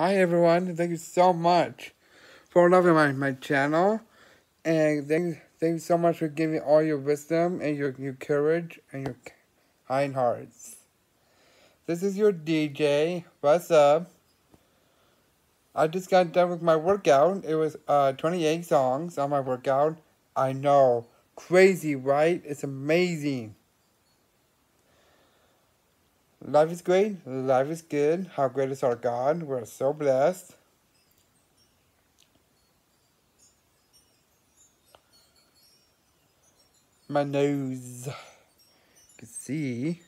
Hi everyone, thank you so much for loving my, my channel. And thank, thank you so much for giving all your wisdom and your, your courage and your kind hearts. This is your DJ. What's up? I just got done with my workout. It was uh 28 songs on my workout. I know. Crazy, right? It's amazing. Life is great. Life is good. How great is our God? We're so blessed. My nose. You can see.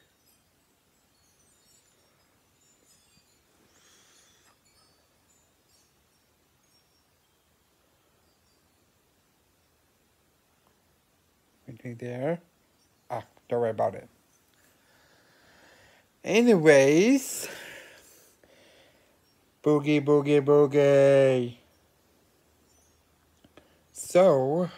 Anything there? Ah, don't worry about it. Anyways, boogie, boogie, boogie. So,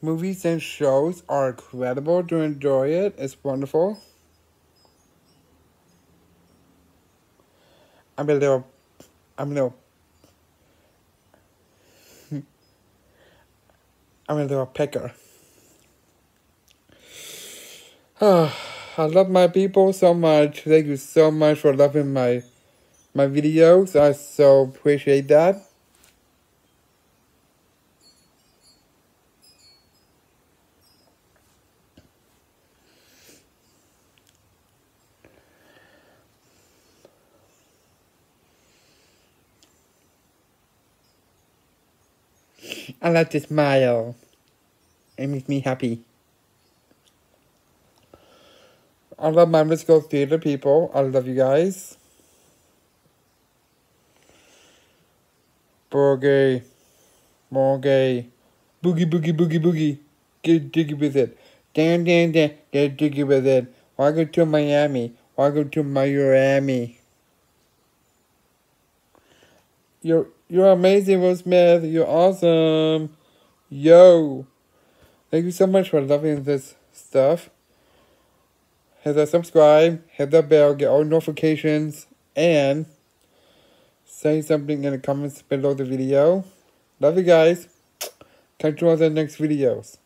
movies and shows are incredible to enjoy it. It's wonderful. I'm a little, I'm a little, I'm a little picker. I love my people so much. Thank you so much for loving my my videos. I so appreciate that. I like to smile. It makes me happy. I love my musical theater people. I love you guys. Boogie. Boogie. Boogie, boogie, boogie, boogie. Get jiggy with it. Dan, dan, dan. Get jiggy with it. Welcome to Miami. Welcome to Miami. You're, you're amazing, Will Smith. You're awesome. Yo. Thank you so much for loving this stuff hit that subscribe, hit that bell, get all notifications, and say something in the comments below the video. Love you guys. Catch you on the next videos.